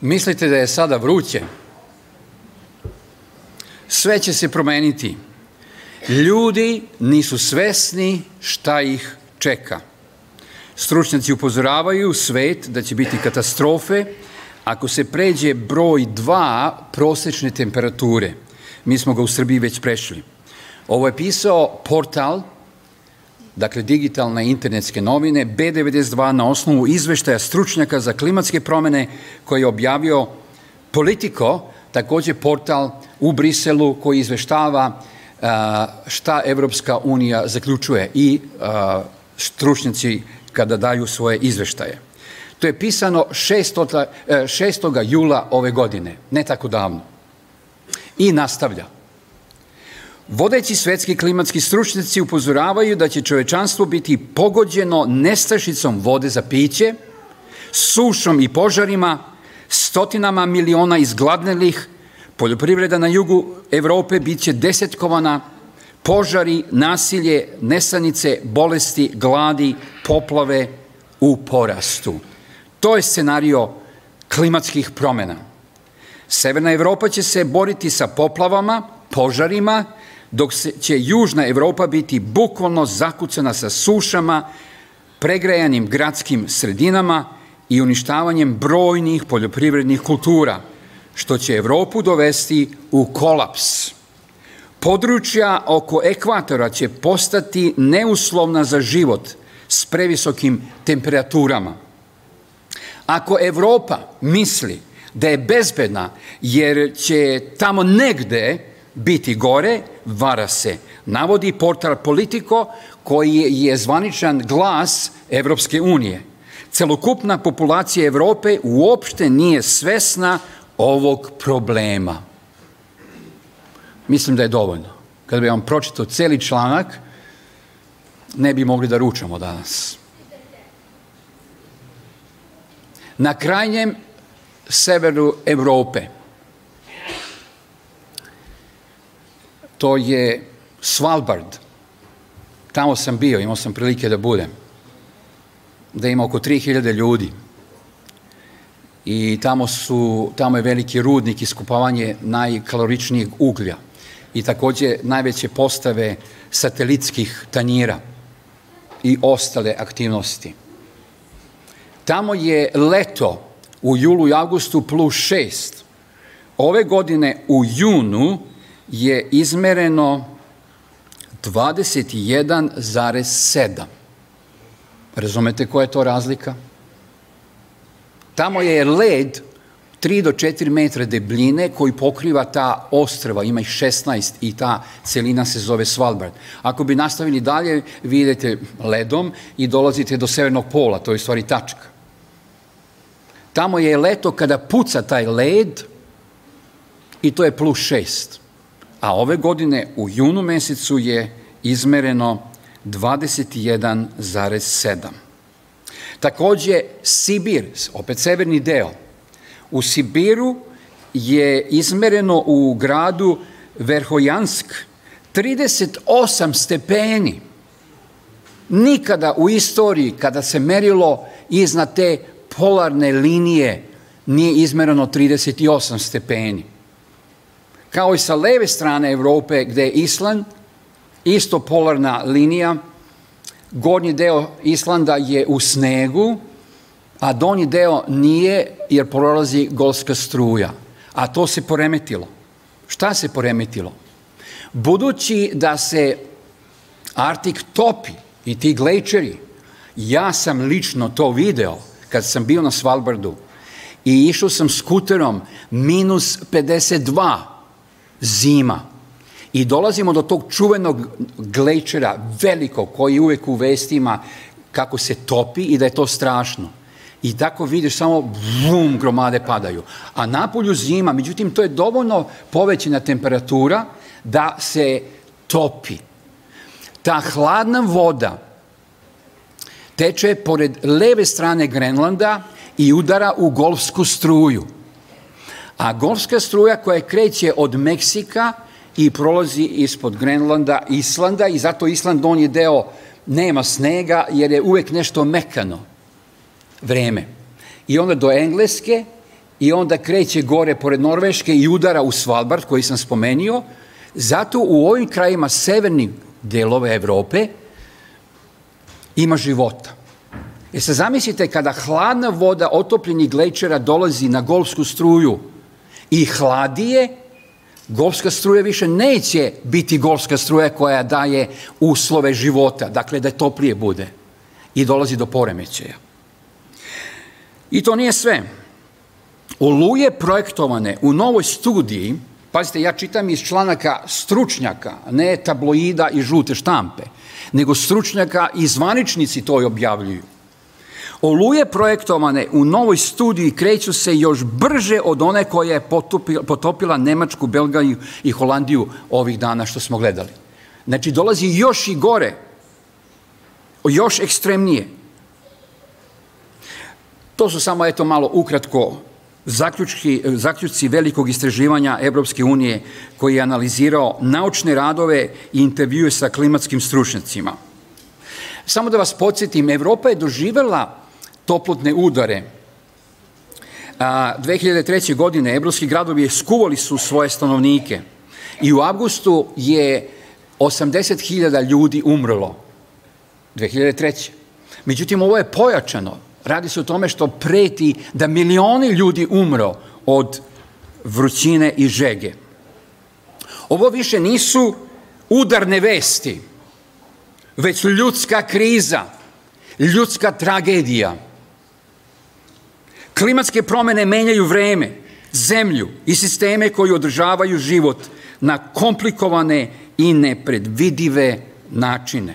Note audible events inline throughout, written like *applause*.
Mislite da je sada vruće? Sve će se promeniti. Ljudi nisu svesni šta ih čeka. Stručnjaci upozoravaju svet da će biti katastrofe ako se pređe broj 2 prosečne temperature. Mi smo ga u Srbiji već prešli. Ovo je pisao portal, dakle digitalne internetske novine, B92 na osnovu izveštaja stručnjaka za klimatske promene koje je objavio Politico, takođe portal u Briselu koji izveštava šta Evropska unija zaključuje i stručnjaci kada daju svoje izveštaje. To je pisano 6. 6. jula ove godine, ne tako davno. I nastavlja. Vodeći svetski klimatski stručnjaci upozoravaju da će čovečanstvo biti pogođeno nestašicom vode za piće, sušom i požarima, stotinama miliona izgladnelih, poljoprivreda na jugu Evrope bit će desetkovana, požari, nasilje, nesanice, bolesti, gladi, poplave u porastu. To je scenario klimatskih promena. Severna Evropa će se boriti sa poplavama, požarima, dok će Južna Evropa biti bukvalno zakucana sa sušama, pregrejanim gradskim sredinama i uništavanjem brojnih poljoprivrednih kultura, što će Evropu dovesti u kolaps. Područja oko ekvatora će postati neuslovna za život s previsokim temperaturama. Ako Evropa misli da je bezbedna jer će tamo negde biti gore, vara se. Navodi portal Politico koji je zvaničan glas Evropske unije. Celokupna populacija Evrope uopšte nije svesna ovog problema. Mislim da je dovoljno. Kada bi vam pročitao celi članak, ne bi mogli da ručamo danas. Na krajnjem severu Evrope, to je Svalbard. Tamo sam bio, imao sam prilike da budem. Da ima oko 3000 ljudi. I tamo, su, tamo je veliki rudnik iskupavanje najkaloričnijeg uglja i takođe najveće postave satelitskih tanjira i ostale aktivnosti. Tamo je leto u julu i augustu plus 6. Ove godine u junu je izmereno 21,7. Razumete koja je to razlika? Tamo je led 3 do 4 metra debljine koji pokriva ta ostrva, ima ih 16 i ta celina se zove Svalbard. Ako bi nastavili dalje, vi idete ledom i dolazite do severnog pola, to je stvari tačka. Tamo je leto kada puca taj led i to je plus 6 a ove godine u junu mesecu je izmereno 21,7. Takođe, Sibir, opet severni deo, u Sibiru je izmereno u gradu Verhojansk 38 stepeni. Nikada u istoriji, kada se merilo iznad te polarne linije, nije izmereno 38 stepeni kao i sa leve strane Evrope gde je Island, isto polarna linija, gornji deo Islanda je u snegu, a donji deo nije jer prolazi golska struja. A to se poremetilo. Šta se poremetilo? Budući da se Artik topi i ti glejčeri, ja sam lično to video kad sam bio na Svalbardu i išao sam skuterom minus 52 zima. I dolazimo do tog čuvenog glejčera, velikog, koji uvek u vestima kako se topi i da je to strašno. I tako vidiš samo vum, gromade padaju. A napolju zima, međutim, to je dovoljno povećena temperatura da se topi. Ta hladna voda teče pored leve strane Grenlanda i udara u golfsku struju. A gorska struja koja kreće od Meksika i prolazi ispod Grenlanda, Islanda i zato Island on je deo nema snega jer je uvek nešto mekano vreme. I onda do Engleske i onda kreće gore pored Norveške i udara u Svalbard koji sam spomenio, zato u ovim krajima severnih delove Evrope ima života. E sad zamislite kada hladna voda otopljenih glečera dolazi na golfsku struju i hladije, golfska struja više neće biti golfska struja koja daje uslove života, dakle da toplije bude i dolazi do poremećaja. I to nije sve. Oluje projektovane u novoj studiji, pazite, ja čitam iz članaka stručnjaka, ne tabloida i žute štampe, nego stručnjaka i zvaničnici to objavljuju. Oluje projektovane u novoj studiji kreću se još brže od one koja je potopila, potopila Nemačku, Belgaju i Holandiju ovih dana što smo gledali. Znači, dolazi još i gore, još ekstremnije. To su samo, eto, malo ukratko zaključki, zaključci velikog istraživanja Evropske unije koji je analizirao naučne radove i intervjue sa klimatskim stručnjacima. Samo da vas podsjetim, Evropa je doživela toplotne udare. A, 2003. godine evropski gradovi skuvali su svoje stanovnike i u avgustu je 80.000 ljudi umrlo. 2003. Međutim, ovo je pojačano. Radi se o tome što preti da milioni ljudi umro od vrućine i žege. Ovo više nisu udarne vesti, već ljudska kriza, ljudska tragedija. Klimatske promene menjaju vreme, zemlju i sisteme koji održavaju život na komplikovane i nepredvidive načine.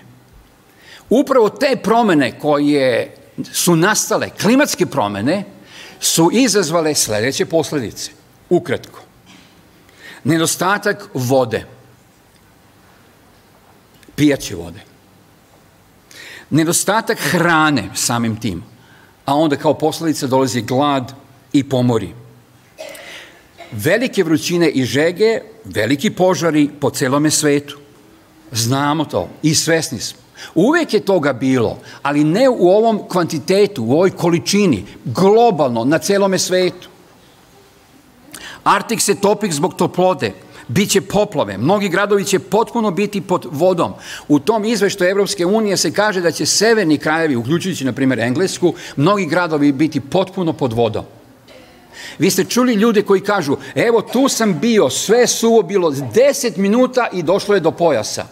Upravo te promene koje su nastale, klimatske promene, su izazvale sledeće posledice. Ukratko. Nedostatak vode. Pijaće vode. Nedostatak hrane samim tim a onda kao posledica dolazi glad i pomori. Velike vrućine i žege, veliki požari po celome svetu. Znamo to i svesni smo. Uvek je toga bilo, ali ne u ovom kvantitetu, u ovoj količini, globalno, na celome svetu. Artik se topi zbog toplode, Biće poplave, mnogi gradovi će potpuno biti pod vodom. U tom izveštaju Evropske unije se kaže da će severni krajevi, uključujući na primjer Englesku, mnogi gradovi biti potpuno pod vodom. Vi ste čuli ljude koji kažu, evo tu sam bio, sve suvo bilo 10 minuta i došlo je do pojasa.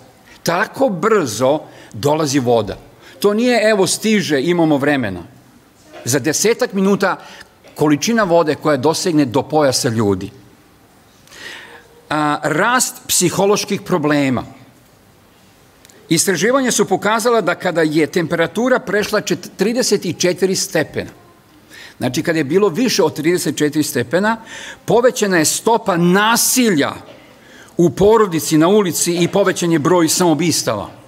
Tako brzo dolazi voda. To nije evo stiže, imamo vremena. Za desetak minuta količina vode koja dosegne do pojasa ljudi a, rast psiholoških problema. Istraživanja su pokazala da kada je temperatura prešla 34 stepena, znači kada je bilo više od 34 stepena, povećana je stopa nasilja u porodici, na ulici i povećan je broj samobistava. *laughs*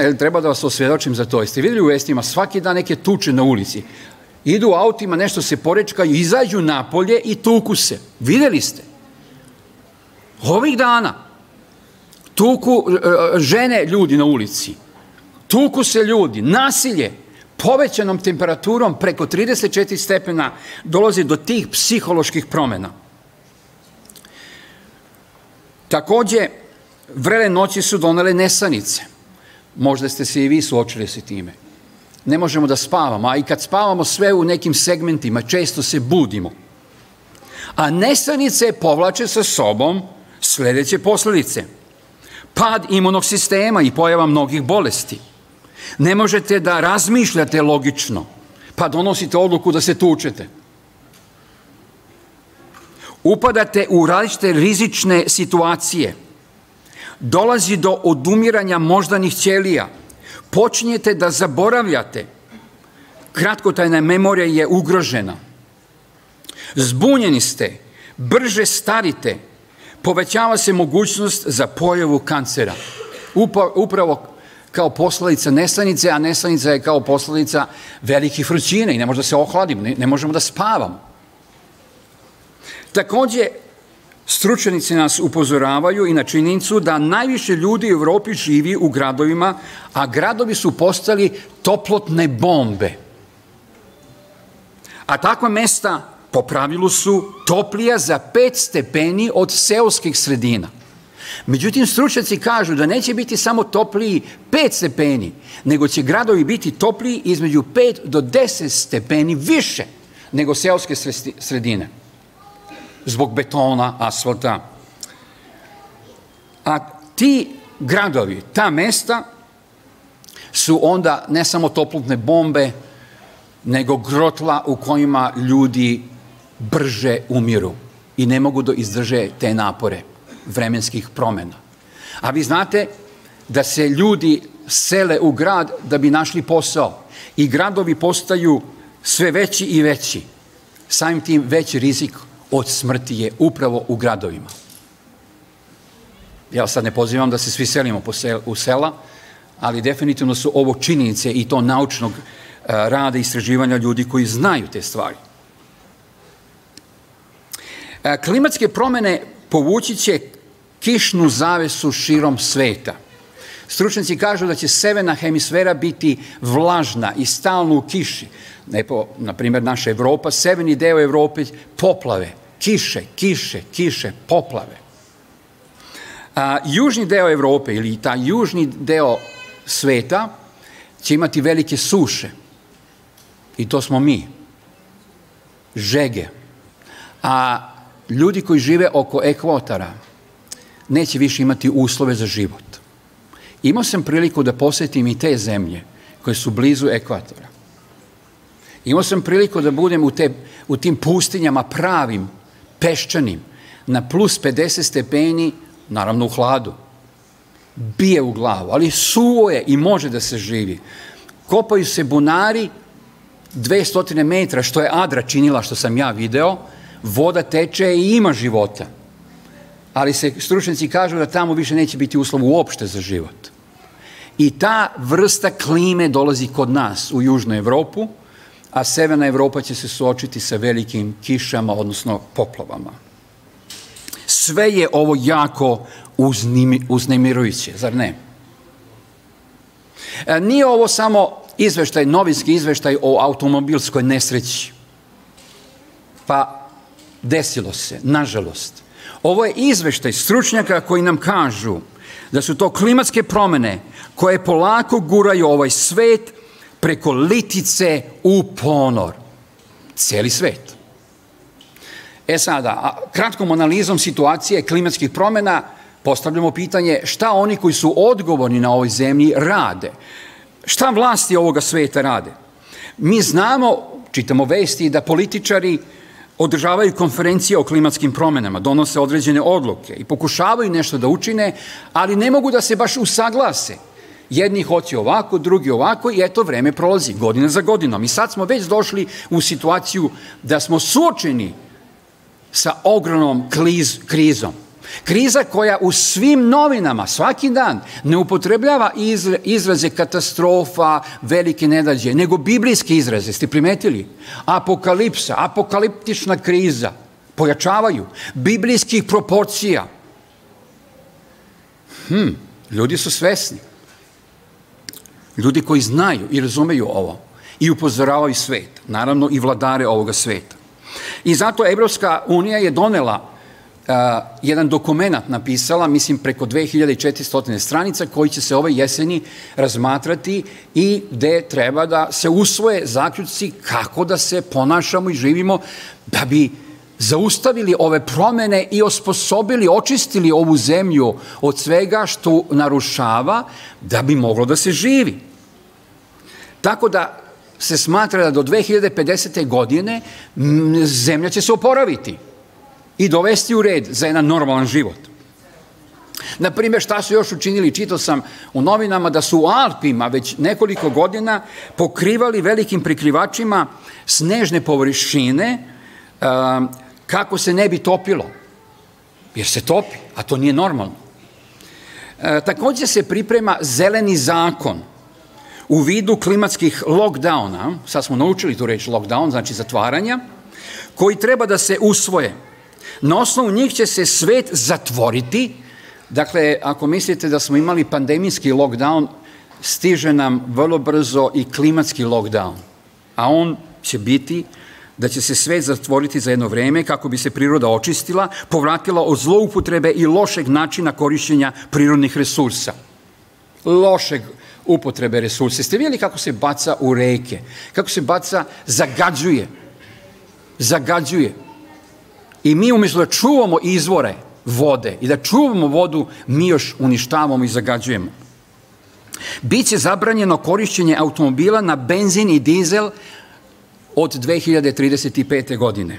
E, treba da vas osvjedočim za to. Jeste videli u vestima svaki dan neke tuče na ulici? Idu autima, nešto se porečkaju, izađu napolje i tuku se. Videli ste? Ovih dana tuku e, e, žene ljudi na ulici, tuku se ljudi, nasilje, povećanom temperaturom preko 34 stepena dolazi do tih psiholoških promena. Takođe, vrele noći su donele nesanice. Možda ste se i vi suočili sa time. Ne možemo da spavamo, a i kad spavamo sve u nekim segmentima, često se budimo. A nesanice povlače sa sobom sledeće posledice. Pad imunog sistema i pojava mnogih bolesti. Ne možete da razmišljate logično, pa donosite odluku da se tučete. Upadate u različite rizične situacije. Dolazi do odumiranja moždanih ćelija. Počinjete da zaboravljate. Kratkotajna memorija je ugrožena. Zbunjeni ste, brže starite, povećava se mogućnost za pojavu kancera. Upravo kao posledica nesanice, a nesanica je kao posledica velikih vrućina i ne može da se ohladimo, ne, ne možemo da spavamo. Takođe, stručenici nas upozoravaju i na činjenicu da najviše ljudi u Evropi živi u gradovima, a gradovi su postali toplotne bombe. A takva mesta po pravilu su toplija za 5 stepeni od seoskih sredina. Međutim, stručnjaci kažu da neće biti samo topliji 5 stepeni, nego će gradovi biti topliji između 5 do 10 stepeni više nego seoske sredine. Zbog betona, asfalta. A ti gradovi, ta mesta su onda ne samo toplotne bombe, nego grotla u kojima ljudi brže umiru i ne mogu da izdrže te napore vremenskih promena. A vi znate da se ljudi sele u grad da bi našli posao i gradovi postaju sve veći i veći. Samim tim veći rizik od smrti je upravo u gradovima. Ja sad ne pozivam da se svi selimo u sela, ali definitivno su ovo činjenice i to naučnog e, rada i istraživanja ljudi koji znaju te stvari. E, klimatske promene povući će kišnu zavesu širom sveta. Stručnici kažu da će severna hemisfera biti vlažna i stalno u kiši. Nepo, na primjer, naša Evropa, severni deo Evrope, poplave, kiše, kiše, kiše, poplave. A, južni deo Evrope ili ta južni deo sveta će imati velike suše. I to smo mi. Žege. A ljudi koji žive oko ekvatora neće više imati uslove za život. Imao sam priliku da posetim i te zemlje koje su blizu ekvatora. Imao sam priliku da budem u, te, u tim pustinjama pravim, peščanim, na plus 50 stepeni, naravno u hladu. Bije u glavu, ali suvo je i može da se živi. Kopaju se bunari 200 metra, što je Adra činila, što sam ja video, voda teče i ima života. Ali se stručnici kažu da tamo više neće biti uslov uopšte za život. I ta vrsta klime dolazi kod nas u Južnu Evropu, a Severna Evropa će se suočiti sa velikim kišama, odnosno poplavama. Sve je ovo jako uznemirujuće, zar ne? E, nije ovo samo izveštaj, novinski izveštaj o automobilskoj nesreći. Pa Desilo se, nažalost. Ovo je izveštaj stručnjaka koji nam kažu da su to klimatske promene koje polako guraju ovaj svet preko litice u ponor. Cijeli svet. E sada, kratkom analizom situacije klimatskih promena postavljamo pitanje šta oni koji su odgovorni na ovoj zemlji rade. Šta vlasti ovoga sveta rade? Mi znamo, čitamo vesti, da političari održavaju konferencije o klimatskim promenama, donose određene odluke i pokušavaju nešto da učine, ali ne mogu da se baš usaglase. Jedni hoće ovako, drugi ovako i eto vreme prolazi, godina za godinom. I sad smo već došli u situaciju da smo suočeni sa ogromnom kliz, krizom. Kriza koja u svim novinama svaki dan ne upotrebljava izraze katastrofa, velike nedađe, nego biblijske izraze, ste primetili? Apokalipsa, apokaliptična kriza, pojačavaju, biblijskih proporcija. Hm, ljudi su svesni. Ljudi koji znaju i razumeju ovo i upozoravaju svet, naravno i vladare ovoga sveta. I zato Evropska unija je donela jedan dokument napisala, mislim preko 2400 stranica, koji će se ove jeseni razmatrati i gde treba da se usvoje zaključci kako da se ponašamo i živimo da bi zaustavili ove promene i osposobili, očistili ovu zemlju od svega što narušava da bi moglo da se živi. Tako da se smatra da do 2050. godine zemlja će se oporaviti i dovesti u red za jedan normalan život. Na primjer, šta su još učinili? Čitao sam u novinama da su u Alpima već nekoliko godina pokrivali velikim prikrivačima snežne površine um, kako se ne bi topilo. Jer se topi, a to nije normalno. E, takođe se priprema zeleni zakon u vidu klimatskih lockdowna, sad smo naučili tu reč lockdown, znači zatvaranja, koji treba da se usvoje Na osnovu njih će se svet zatvoriti. Dakle, ako mislite da smo imali pandemijski lockdown, stiže nam vrlo brzo i klimatski lockdown. A on će biti da će se svet zatvoriti za jedno vreme kako bi se priroda očistila, povratila od zloupotrebe i lošeg načina korišćenja prirodnih resursa. Lošeg upotrebe resursa. Ste vidjeli kako se baca u reke, kako se baca, zagađuje. Zagađuje. I mi umjesto da čuvamo izvore vode i da čuvamo vodu, mi još uništavamo i zagađujemo. Biće zabranjeno korišćenje automobila na benzin i dizel od 2035. godine.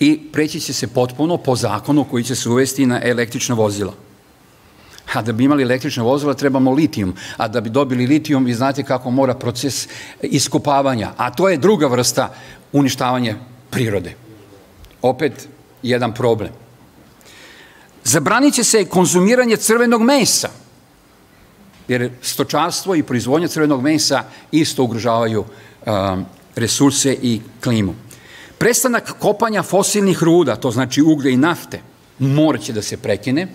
I preći će se potpuno po zakonu koji će se uvesti na električna vozila. A da bi imali električna vozila trebamo litijum, a da bi dobili litijum vi znate kako mora proces iskopavanja, a to je druga vrsta uništavanja prirode. Opet jedan problem. Zabranit će se konzumiranje crvenog mesa, jer stočarstvo i proizvodnja crvenog mesa isto ugrožavaju um, resurse i klimu. Prestanak kopanja fosilnih ruda, to znači uglje i nafte, mora će da se prekine.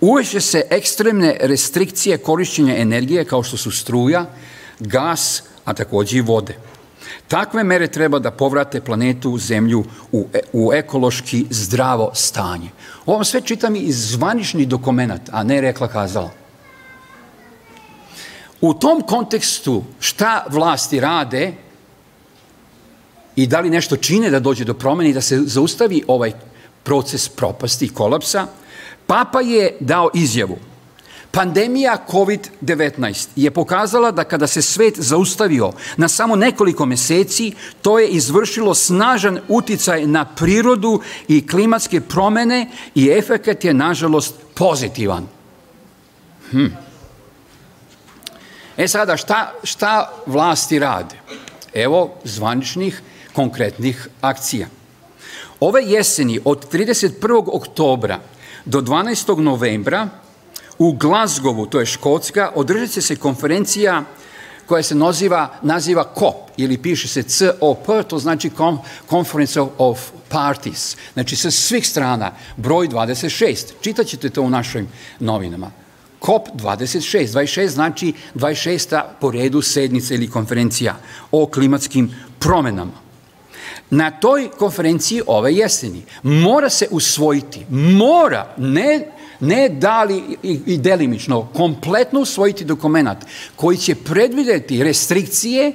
Uveće se ekstremne restrikcije korišćenja energije kao što su struja, gas, a takođe i vode. Takve mere treba da povrate planetu Zemlju u, e, u ekološki zdravo stanje. Ovo sve čitam iz zvaničnih dokumenta, a ne rekla kazala. U tom kontekstu šta vlasti rade i da li nešto čine da dođe do promene i da se zaustavi ovaj proces propasti i kolapsa, Papa je dao izjavu. Pandemija COVID-19 je pokazala da kada se svet zaustavio na samo nekoliko meseci, to je izvršilo snažan uticaj na prirodu i klimatske promene i efekt je, nažalost, pozitivan. Hm. E sada, šta, šta vlasti rade? Evo zvaničnih konkretnih akcija. Ove jeseni od 31. oktobra do 12. novembra u Glazgovu, to je Škotska, održat će se konferencija koja se naziva, naziva COP ili piše se COP, to znači Conference of Parties, znači sa svih strana, broj 26. Čitaćete to u našim novinama. COP 26. 26 znači 26. po redu sednica ili konferencija o klimatskim promenama. Na toj konferenciji ove jeseni mora se usvojiti, mora, ne, ne dali i, i delimično, kompletno usvojiti dokument koji će predvideti restrikcije,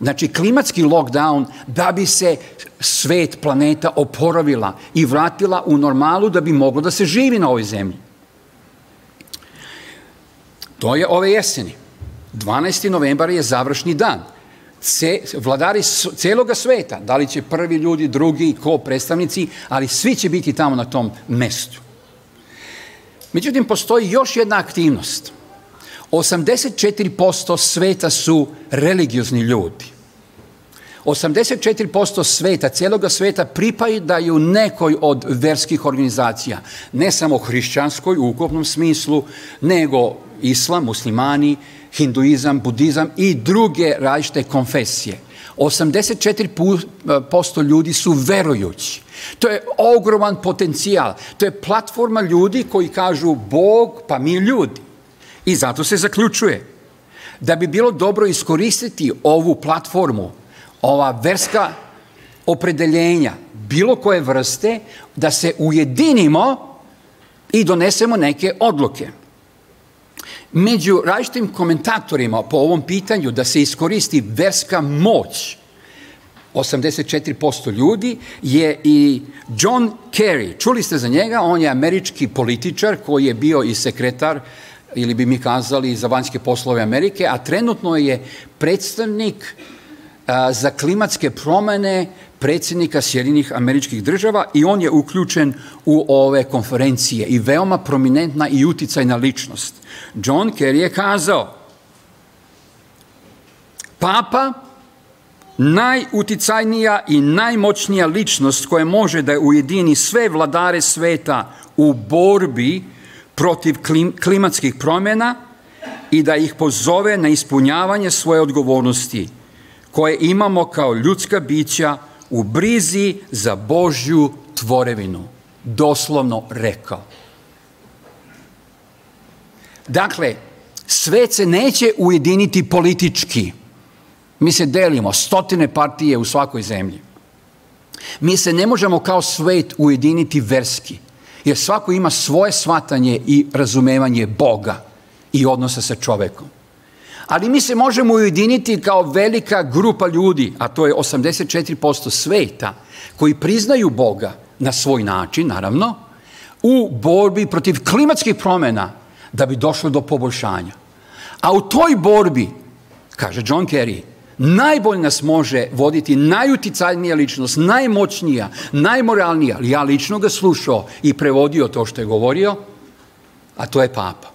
znači klimatski lockdown, da bi se svet, planeta oporavila i vratila u normalu da bi moglo da se živi na ovoj zemlji. To je ove jeseni. 12. novembar je završni dan. Ce, vladari celoga sveta, da li će prvi ljudi, drugi, ko predstavnici, ali svi će biti tamo na tom mestu. Međutim, postoji još jedna aktivnost. 84% sveta su religiozni ljudi. 84% sveta, cijeloga sveta pripadaju nekoj od verskih organizacija, ne samo hrišćanskoj u ukupnom smislu, nego islam, muslimani, hinduizam, budizam i druge različite konfesije. 84% ljudi su verujući. To je ogroman potencijal. To je platforma ljudi koji kažu Bog, pa mi ljudi. I zato se zaključuje da bi bilo dobro iskoristiti ovu platformu, ova verska opredeljenja, bilo koje vrste, da se ujedinimo i donesemo neke odluke. Među različitim komentatorima po ovom pitanju da se iskoristi verska moć 84% ljudi je i John Kerry. Čuli ste za njega, on je američki političar koji je bio i sekretar ili bi mi kazali za vanjske poslove Amerike, a trenutno je predstavnik za klimatske promene predsjednika Sjedinih američkih država i on je uključen u ove konferencije i veoma prominentna i uticajna ličnost. John Kerry je kazao, Papa, najuticajnija i najmoćnija ličnost koja može da ujedini sve vladare sveta u borbi protiv klim, klimatskih promjena i da ih pozove na ispunjavanje svoje odgovornosti koje imamo kao ljudska bića u brizi za Božju tvorevinu. Doslovno rekao. Dakle, svet se neće ujediniti politički. Mi se delimo, stotine partije u svakoj zemlji. Mi se ne možemo kao svet ujediniti verski, jer svako ima svoje svatanje i razumevanje Boga i odnosa sa čovekom. Ali mi se možemo ujediniti kao velika grupa ljudi, a to je 84% sveta, koji priznaju Boga na svoj način, naravno, u borbi protiv klimatskih promjena da bi došlo do poboljšanja. A u toj borbi, kaže John Kerry, najbolje nas može voditi najuticajnija ličnost, najmoćnija, najmoralnija, ja lično ga slušao i prevodio to što je govorio, a to je papa.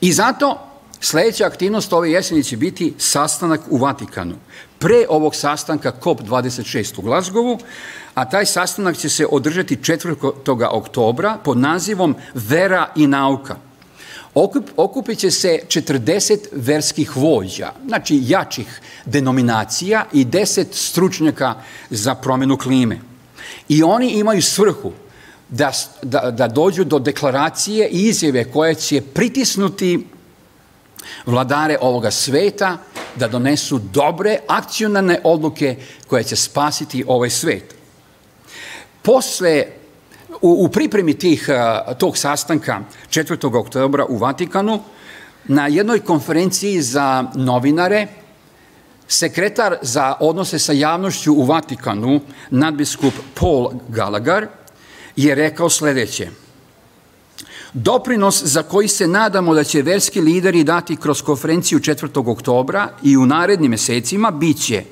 I zato sledeća aktivnost ove jeseni će biti sastanak u Vatikanu. Pre ovog sastanka COP26 u Glazgovu, a taj sastanak će se održati 4. oktobra pod nazivom Vera i nauka. Okup, okupit će se 40 verskih vođa, znači jačih denominacija i 10 stručnjaka za promenu klime. I oni imaju svrhu da, da, da dođu do deklaracije i izjave koje će pritisnuti vladare ovoga sveta da donesu dobre akcionalne odluke koje će spasiti ovaj svet. Posle, u, u pripremi tih, tog sastanka 4. oktobra u Vatikanu, na jednoj konferenciji za novinare, sekretar za odnose sa javnošću u Vatikanu, nadbiskup Paul Gallagher, je rekao sledeće. Doprinos za koji se nadamo da će verski lideri dati kroz konferenciju 4. oktobra i u narednim mesecima biće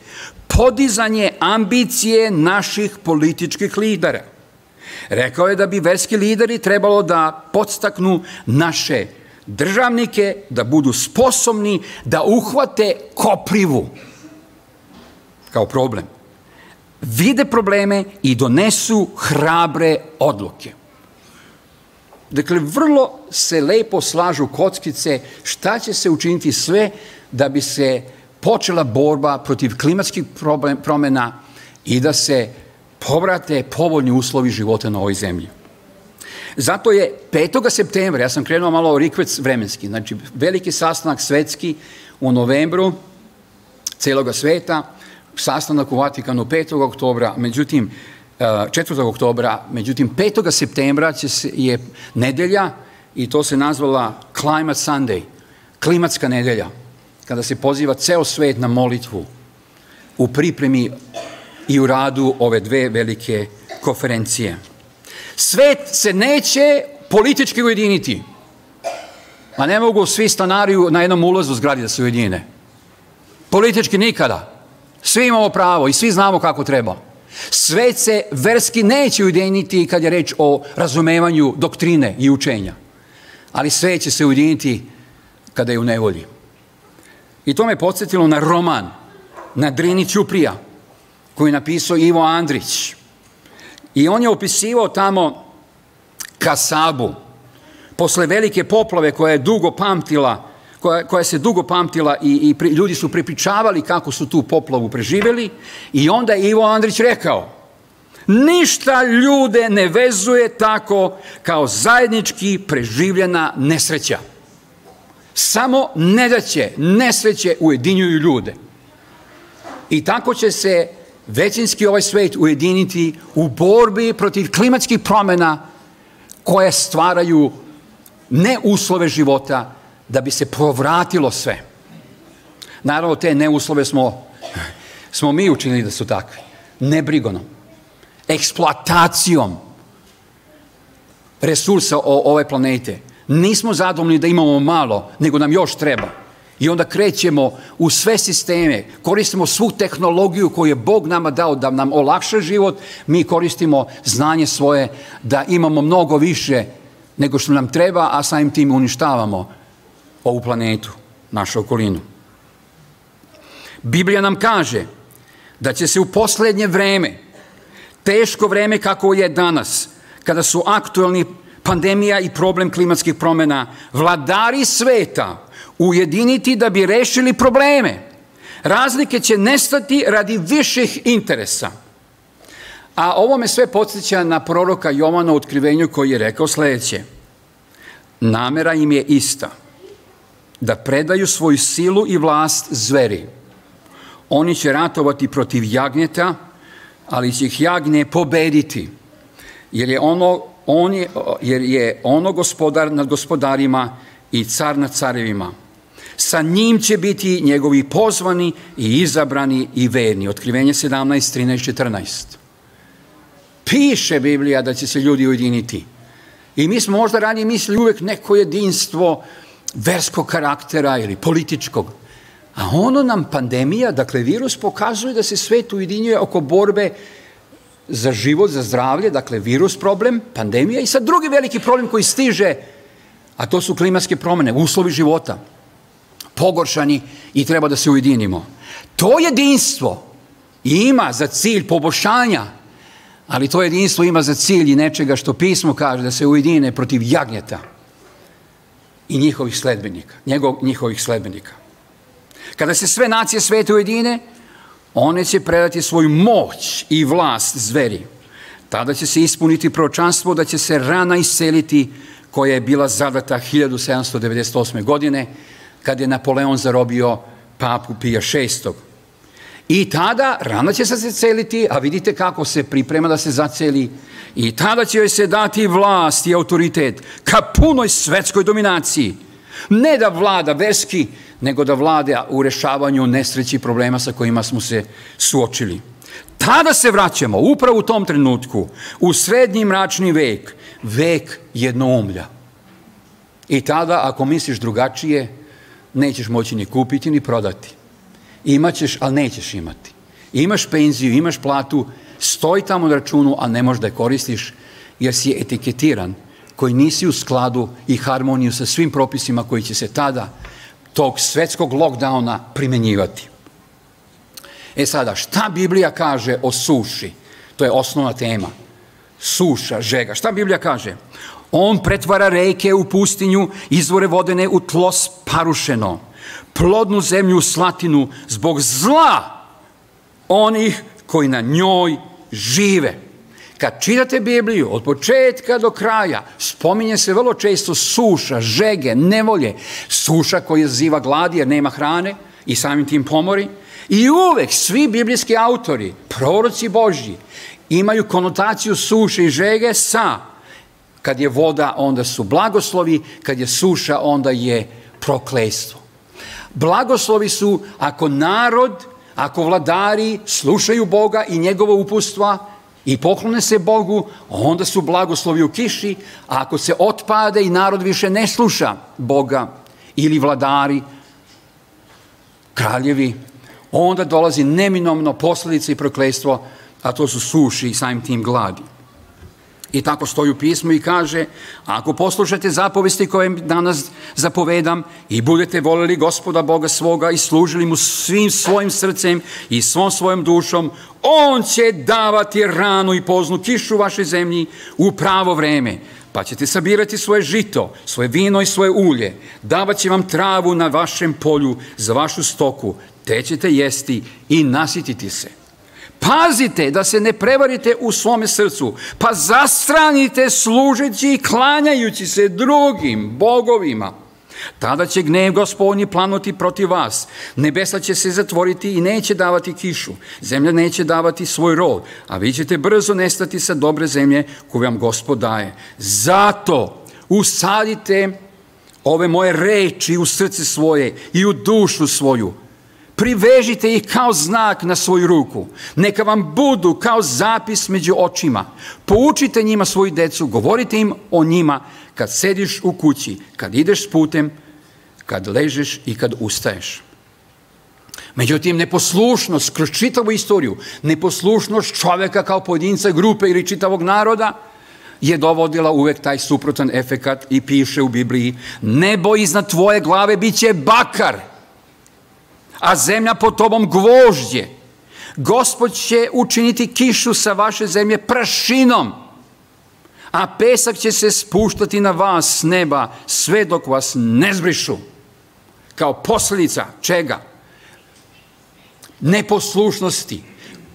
podizanje ambicije naših političkih lidera. Rekao je da bi verski lideri trebalo da podstaknu naše državnike da budu sposobni da uhvate koprivu kao problem vide probleme i donesu hrabre odluke. Dakle, vrlo se lepo slažu kockice šta će se učiniti sve da bi se počela borba protiv klimatskih promena i da se povrate povoljni uslovi života na ovoj zemlji. Zato je 5. septembra, ja sam krenuo malo rikvec vremenski, znači veliki sastanak svetski u novembru celoga sveta, sastanak u Vatikanu 5. oktobra, međutim, 4. E, oktobra, međutim 5. septembra će se, je nedelja i to se nazvala Climate Sunday, klimatska nedelja, kada se poziva ceo svet na molitvu u pripremi i u radu ove dve velike konferencije. Svet se neće politički ujediniti. Ma ne mogu svi stanari na jednom ulazu zgradi da se ujedine. Politički nikada. Svi imamo pravo i svi znamo kako treba. Svet se verski neće ujediniti kad je reč o razumevanju doktrine i učenja. Ali sve će se ujediniti kada je u nevolji. I to me podsjetilo na roman, na Drini Ćuprija, koji je napisao Ivo Andrić. I on je opisivao tamo Kasabu, posle velike poplave koja je dugo pamtila koja, koja se dugo pamtila i, i pri, ljudi su prepričavali kako su tu poplavu preživeli i onda je Ivo Andrić rekao ništa ljude ne vezuje tako kao zajednički preživljena nesreća. Samo nedaće, nesreće ujedinjuju ljude. I tako će se većinski ovaj svet ujediniti u borbi protiv klimatskih promjena koje stvaraju ne uslove života, da bi se povratilo sve. Naravno, te neuslove smo, smo mi učinili da su takve. Nebrigonom, eksploatacijom resursa o, ove planete. Nismo zadovoljni da imamo malo, nego nam još treba. I onda krećemo u sve sisteme, koristimo svu tehnologiju koju je Bog nama dao da nam olakša život, mi koristimo znanje svoje da imamo mnogo više nego što nam treba, a samim tim uništavamo ovu planetu, našu okolinu. Biblija nam kaže da će se u poslednje vreme, teško vreme kako je danas, kada su aktuelni pandemija i problem klimatskih promjena, vladari sveta ujediniti da bi rešili probleme. Razlike će nestati radi viših interesa. A ovo me sve podsjeća na proroka Jovana u otkrivenju koji je rekao sledeće. Namera im je ista – da predaju svoju silu i vlast zveri. Oni će ratovati protiv jagnjeta, ali će ih jagnje pobediti, jer je ono, on je, jer je ono gospodar nad gospodarima i car nad carevima. Sa njim će biti njegovi pozvani i izabrani i verni. Otkrivenje 17, 13, 14. Piše Biblija da će se ljudi ujediniti. I mi smo možda ranije mislili uvek neko jedinstvo verskog karaktera ili političkog. A ono nam pandemija, dakle virus, pokazuje da se svet ujedinjuje oko borbe za život, za zdravlje, dakle virus problem, pandemija i sad drugi veliki problem koji stiže, a to su klimatske promene, uslovi života, pogoršani i treba da se ujedinimo. To jedinstvo ima za cilj poboljšanja, ali to jedinstvo ima za cilj i nečega što pismo kaže da se ujedine protiv jagnjeta i njihovih sledbenika, njegov, njihovih sledbenika. Kada se sve nacije sveta ujedine, one će predati svoju moć i vlast zveri. Tada će se ispuniti proročanstvo da će se rana isceliti koja je bila zadata 1798. godine, kad je Napoleon zarobio papu Pija VI. I tada rana će se celiti, a vidite kako se priprema da se zaceli, i tada će joj se dati vlast i autoritet ka punoj svetskoj dominaciji. Ne da vlada verski, nego da vlada u rešavanju nesreći problema sa kojima smo se suočili. Tada se vraćamo, upravo u tom trenutku, u srednji mračni vek, vek jednoumlja. I tada, ako misliš drugačije, nećeš moći ni kupiti ni prodati. Imaćeš, ali nećeš imati. Imaš penziju, imaš platu, stoji tamo na računu, a ne možeš da je koristiš, jer si etiketiran, koji nisi u skladu i harmoniju sa svim propisima koji će se tada tog svetskog lockdowna primenjivati. E sada, šta Biblija kaže o suši? To je osnovna tema. Suša, žega. Šta Biblija kaže? On pretvara reke u pustinju, izvore vodene u tlo sparušeno, plodnu zemlju slatinu zbog zla onih koji na njoj žive. Kad čitate Bibliju od početka do kraja, spominje se vrlo često suša, žege, nevolje, suša koja ziva gladi jer nema hrane i samim tim pomori. I uvek svi biblijski autori, proroci Božji, imaju konotaciju suše i žege sa kad je voda, onda su blagoslovi, kad je suša, onda je proklestvo. Blagoslovi su ako narod, ako vladari slušaju Boga i njegovo upustva, i poklone se Bogu, onda su blagoslovi u kiši, a ako se otpade i narod više ne sluša Boga ili vladari, kraljevi, onda dolazi neminomno posledice i proklestvo, a to su suši i samim tim gladi. I tako stoji u pismu i kaže, ako poslušate zapovesti koje danas zapovedam i budete volili gospoda Boga svoga i služili mu svim svojim srcem i svom svojom dušom, on će davati ranu i poznu kišu vašoj zemlji u pravo vreme, pa ćete sabirati svoje žito, svoje vino i svoje ulje, davat će vam travu na vašem polju za vašu stoku, te ćete jesti i nasititi se. Pazite da se ne prevarite u svome srcu, pa zastranite služeći i klanjajući se drugim bogovima. Tada će gnev gospodnji planuti protiv vas. Nebesa će se zatvoriti i neće davati kišu. Zemlja neće davati svoj rod, a vi ćete brzo nestati sa dobre zemlje koju vam gospod daje. Zato usadite ove moje reči u srce svoje i u dušu svoju Privežite ih kao znak na svoju ruku. Neka vam budu kao zapis među očima. Poučite njima svoju decu, govorite im o njima kad sediš u kući, kad ideš s putem, kad ležeš i kad ustaješ. Međutim, neposlušnost kroz čitavu istoriju, neposlušnost čoveka kao pojedinca grupe ili čitavog naroda, je dovodila uvek taj suprotan efekat i piše u Bibliji, nebo iznad tvoje glave bit će bakar, a zemlja pod tobom gvožđe. Gospod će učiniti kišu sa vaše zemlje prašinom, a pesak će se spuštati na vas s neba sve dok vas ne zbrišu. Kao posljedica čega? Neposlušnosti.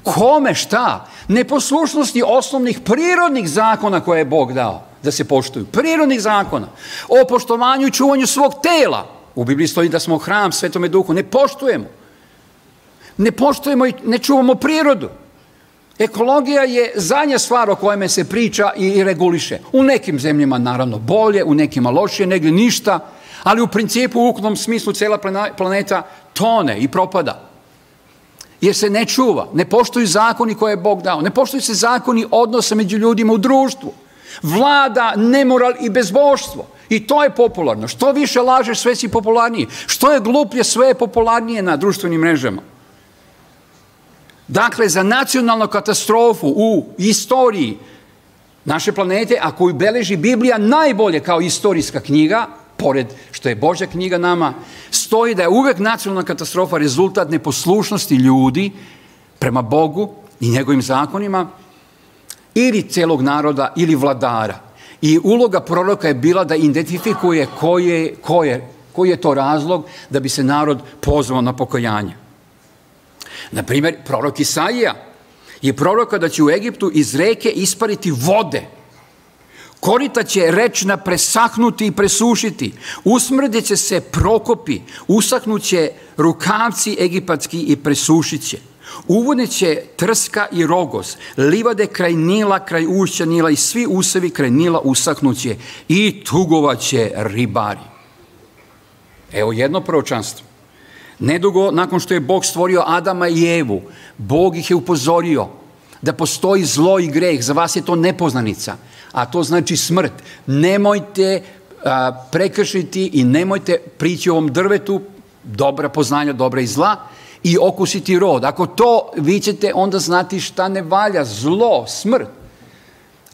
Kome šta? Neposlušnosti osnovnih prirodnih zakona koje je Bog dao da se poštuju. Prirodnih zakona. O poštovanju i čuvanju svog tela U Bibliji stoji da smo hram Svetome duhu. Ne poštujemo. Ne poštujemo i ne čuvamo prirodu. Ekologija je zadnja stvar o kojoj se priča i reguliše. U nekim zemljama naravno bolje, u nekima lošije, negdje ništa, ali u principu u ukupnom smislu cela planeta tone i propada. Jer se ne čuva, ne poštuju zakoni koje je Bog dao, ne poštuju se zakoni odnosa među ljudima u društvu. Vlada nemoral i bezboštvo. I to je popularno. Što više lažeš, sve si popularniji. Što je gluplje, sve je popularnije na društvenim mrežama. Dakle, za nacionalnu katastrofu u istoriji naše planete, a koju beleži Biblija najbolje kao istorijska knjiga, pored što je Božja knjiga nama, stoji da je uvek nacionalna katastrofa rezultat neposlušnosti ljudi prema Bogu i njegovim zakonima, ili celog naroda, ili vladara. I uloga proroka je bila da identifikuje koji je, ko je, koji je to razlog da bi se narod pozvao na pokojanje. Na primjer, prorok Isaija je proroka da će u Egiptu iz reke ispariti vode. Korita će rečna presahnuti i presušiti. Usmrdit će se prokopi, usahnuće rukavci egipatski i presušit će. Će trska i rogos, livade kraj Nila, kraj ušća Nila i svi usevi kraj Nila usahnuće i tugovaće ribari. Evo jedno proročanstvo. Nedugo nakon što je Bog stvorio Adama i Evu, Bog ih je upozorio da postoji zlo i greh, za vas je to nepoznanica, a to znači smrt. Nemojte a, prekršiti i nemojte prići ovom drvetu, dobra poznanja, dobra i zla, i okusiti rod. Ako to vi ćete onda znati šta ne valja, zlo, smrt.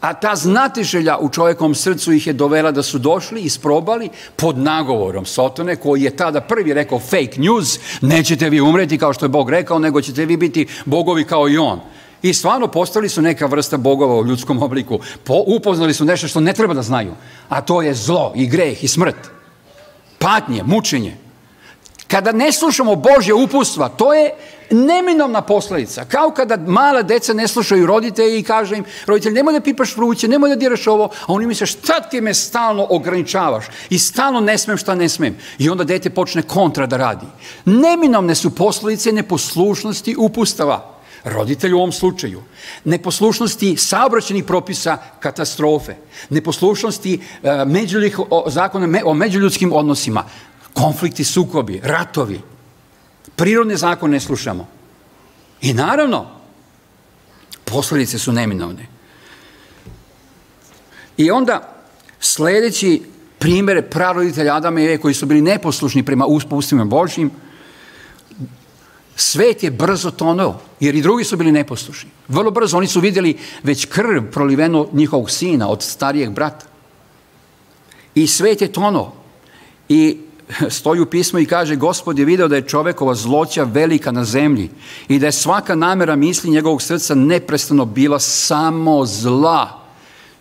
A ta znatiželja u čovjekom srcu ih je dovela da su došli, isprobali pod nagovorom Sotone, koji je tada prvi rekao fake news, nećete vi umreti kao što je Bog rekao, nego ćete vi biti bogovi kao i on. I stvarno postali su neka vrsta bogova u ljudskom obliku. Po, upoznali su nešto što ne treba da znaju, a to je zlo i greh i smrt. Patnje, mučenje. Kada ne slušamo Božje upustva, to je neminovna posljedica. Kao kada mala deca ne slušaju roditelji i kaže im, roditelj, nemoj da pipaš vruće, nemoj da diraš ovo, a oni misle, šta ti me stalno ograničavaš i stalno ne smem šta ne smem. I onda dete počne kontra da radi. Neminovne su posljedice neposlušnosti upustava. Roditelj u ovom slučaju. Neposlušnosti saobraćenih propisa katastrofe. Neposlušnosti uh, zakona o međuljudskim odnosima konflikti, sukobi, ratovi. Prirodne zakone ne slušamo. I naravno, posljedice su neminovne. I onda sljedeći primjer praroditelja Adama i Eve koji su bili neposlušni prema uspustima Božjim, svet je brzo tonuo, jer i drugi su bili neposlušni. Vrlo brzo, oni su vidjeli već krv proliveno njihovog sina od starijeg brata. I svet je tonuo. I stoji u pismu i kaže gospod je video da je čovekova zloća velika na zemlji i da je svaka namera misli njegovog srca neprestano bila samo zla.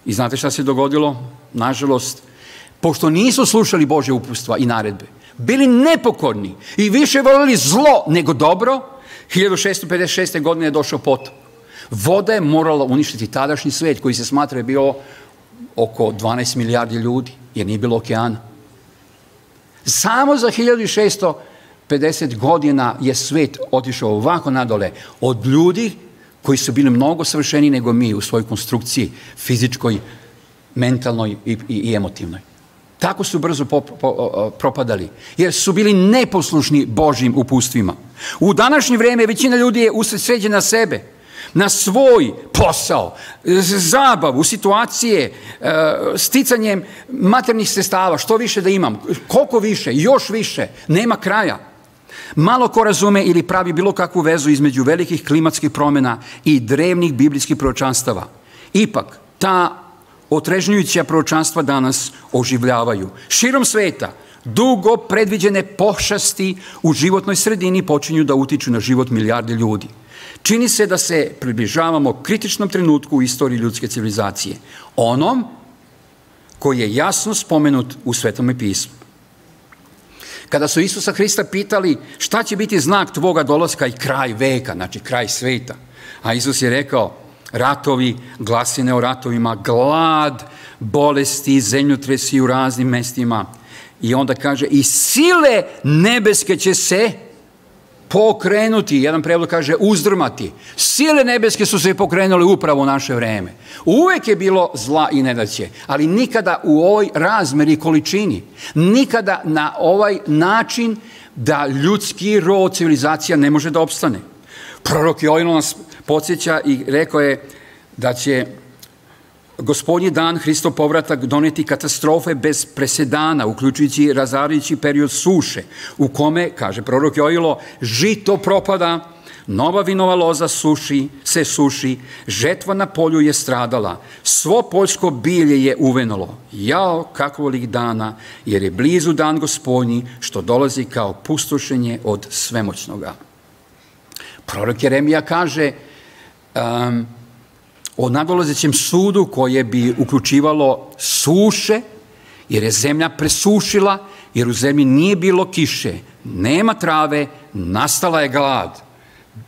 I znate šta se dogodilo? Nažalost, pošto nisu slušali Bože upustva i naredbe, bili nepokorni i više volili zlo nego dobro, 1656. godine je došao potop. Voda je morala uništiti tadašnji svet koji se smatra je bio oko 12 milijardi ljudi, jer nije bilo okeana. Samo za 1650 godina je svet otišao ovako nadole od ljudi koji su bili mnogo savršeni nego mi u svojoj konstrukciji fizičkoj, mentalnoj i, i, emotivnoj. Tako su brzo propadali, jer su bili neposlušni Božjim upustvima. U današnje vrijeme većina ljudi je usredsređena sebe na svoj posao, zabavu, situacije, e, sticanjem maternih sestava, što više da imam, koliko više, još više, nema kraja. Malo ko razume ili pravi bilo kakvu vezu između velikih klimatskih promjena i drevnih biblijskih proročanstava. Ipak, ta otrežnjujuća proročanstva danas oživljavaju. Širom sveta, dugo predviđene pošasti u životnoj sredini počinju da utiču na život milijarde ljudi. Čini se da se približavamo kritičnom trenutku u istoriji ljudske civilizacije. Onom koji je jasno spomenut u Svetome pismu. Kada su Isusa Hrista pitali šta će biti znak tvoga dolaska i kraj veka, znači kraj sveta, a Isus je rekao ratovi, glasine o ratovima, glad, bolesti, zemljotresi u raznim mestima i onda kaže i sile nebeske će se pokrenuti, jedan prevod kaže uzdrmati. Sile nebeske su se pokrenule upravo u naše vreme. Uvek je bilo zla i nedaće, ali nikada u ovoj razmeri i količini, nikada na ovaj način da ljudski rod civilizacija ne može da opstane. Prorok Jojno nas podsjeća i rekao je da će gospodnji dan, Hristov povratak, doneti katastrofe bez presedana, uključujući razarajući period suše, u kome, kaže prorok Jojilo, žito propada, nova vinova loza suši, se suši, žetva na polju je stradala, svo poljsko bilje je uvenulo. Jao, kakvolih dana, jer je blizu dan gospodnji, što dolazi kao pustošenje od svemoćnoga. Prorok Jeremija kaže, um, o nadolazećem sudu koje bi uključivalo suše, jer je zemlja presušila, jer u zemlji nije bilo kiše, nema trave, nastala je glad.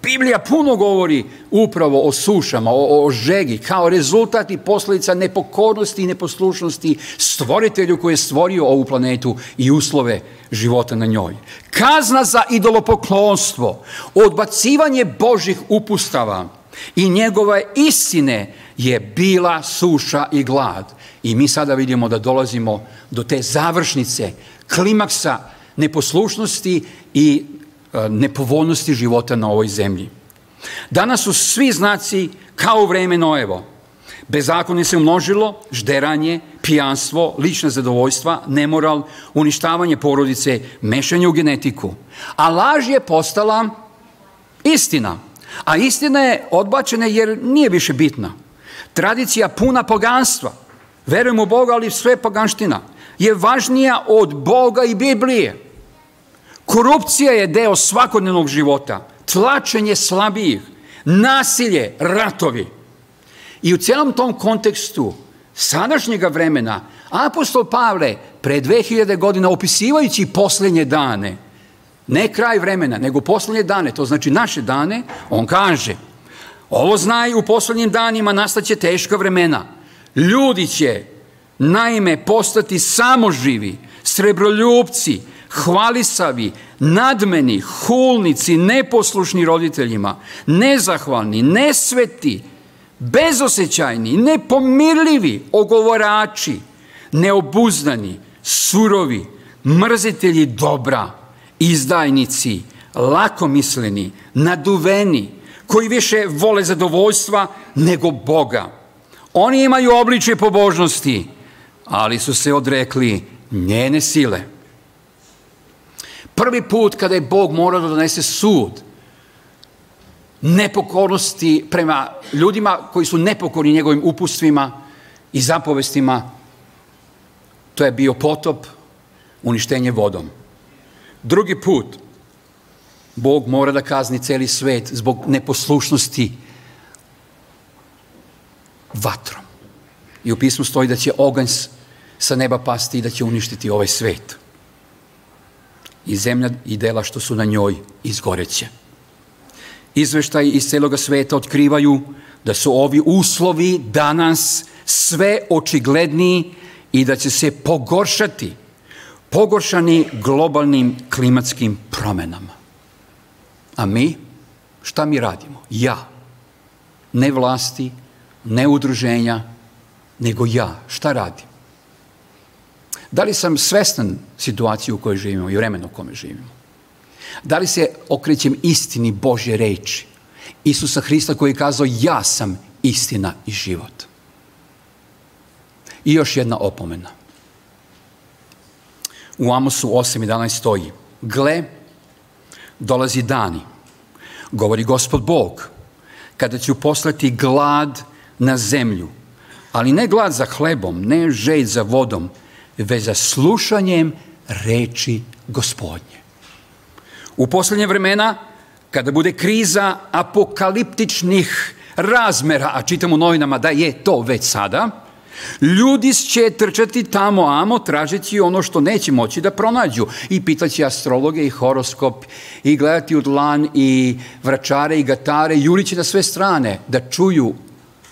Biblija puno govori upravo o sušama, o, o žegi, kao rezultat i posledica nepokornosti i neposlušnosti stvoritelju koji je stvorio ovu planetu i uslove života na njoj. Kazna za idolopoklonstvo, odbacivanje Božih upustava, I njegove istine je bila suša i glad. I mi sada vidimo da dolazimo do te završnice, klimaksa neposlušnosti i e, nepovoljnosti života na ovoj zemlji. Danas su svi znaci kao vreme Noevo. Bezakonje se umnožilo, žderanje, pijanstvo, lična zadovoljstva, nemoral, uništavanje porodice, mešanje u genetiku. A laž je postala istina. A istina je odbačena jer nije više bitna. Tradicija puna poganstva, verujemo u Boga, ali sve poganština, je važnija od Boga i Biblije. Korupcija je deo svakodnevnog života, tlačenje slabijih, nasilje, ratovi. I u celom tom kontekstu sadašnjega vremena apostol Pavle pre 2000 godina opisivajući poslednje dane – ne kraj vremena, nego poslednje dane, to znači naše dane, on kaže, ovo znaj u poslednjim danima nastaće teška vremena. Ljudi će naime postati samoživi, srebroljubci, hvalisavi, nadmeni, hulnici, neposlušni roditeljima, nezahvalni, nesveti, bezosećajni, nepomirljivi, ogovorači, neobuzdani, surovi, mrzitelji dobra, izdajnici, lakomisleni, naduveni, koji više vole zadovoljstva nego Boga. Oni imaju obličje pobožnosti, ali su se odrekli njene sile. Prvi put kada je Bog morao da donese sud, nepokornosti prema ljudima koji su nepokorni njegovim upustvima i zapovestima, to je bio potop, uništenje vodom. Drugi put, Bog mora da kazni celi svet zbog neposlušnosti vatrom. I u pismu stoji da će oganj sa neba pasti i da će uništiti ovaj svet. I zemlja i dela što su na njoj izgoreće. Izveštaji iz celoga sveta otkrivaju da su ovi uslovi danas sve očigledniji i da će se pogoršati pogoršani globalnim klimatskim promenama. A mi, šta mi radimo? Ja. Ne vlasti, ne udruženja, nego ja. Šta radim? Da li sam svestan situaciju u kojoj živimo i vremenu u kome živimo? Da li se okrećem istini Božje reči? Isusa Hrista koji je kazao ja sam istina i život. I još jedna opomena. U Amosu 8.11 stoji Gle, dolazi dani, govori gospod Bog, kada ću poslati glad na zemlju, ali ne glad za hlebom, ne žej za vodom, već za slušanjem reči gospodnje. U poslednje vremena, kada bude kriza apokaliptičnih razmera, a čitamo u novinama da je to već sada, Ljudi će trčati tamo amo tražeći ono što neće moći da pronađu i pitaći astrologe i horoskop i gledati u dlan i vračare i gatare, jurići na sve strane da čuju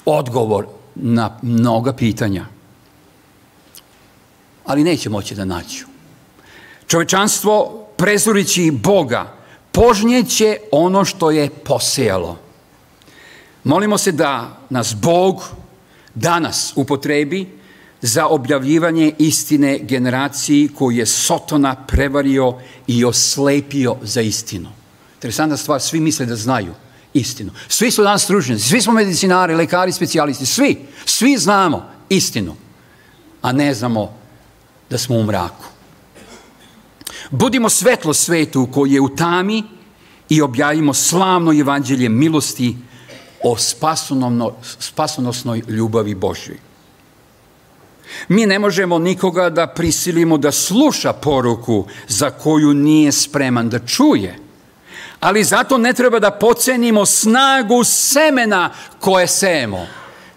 odgovor na mnoga pitanja. Ali neće moći da naću. Čovečanstvo, prezurići Boga, požnjeće ono što je posejalo. Molimo se da nas Bog danas upotrebi za objavljivanje istine generaciji koju je Sotona prevario i oslepio za istinu. Interesantna stvar, svi misle da znaju istinu. Svi su danas stručnjaci, svi smo medicinari, lekari, specijalisti, svi, svi znamo istinu, a ne znamo da smo u mraku. Budimo svetlo svetu koji je u tami i objavimo slavno evanđelje milosti o spasonosnoj ljubavi Božjoj. Mi ne možemo nikoga da prisilimo da sluša poruku za koju nije spreman da čuje. Ali zato ne treba da pocenimo snagu semena koje sejemo.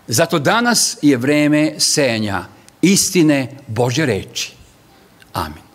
Zato danas je vreme senja istine Bože reči. Amin.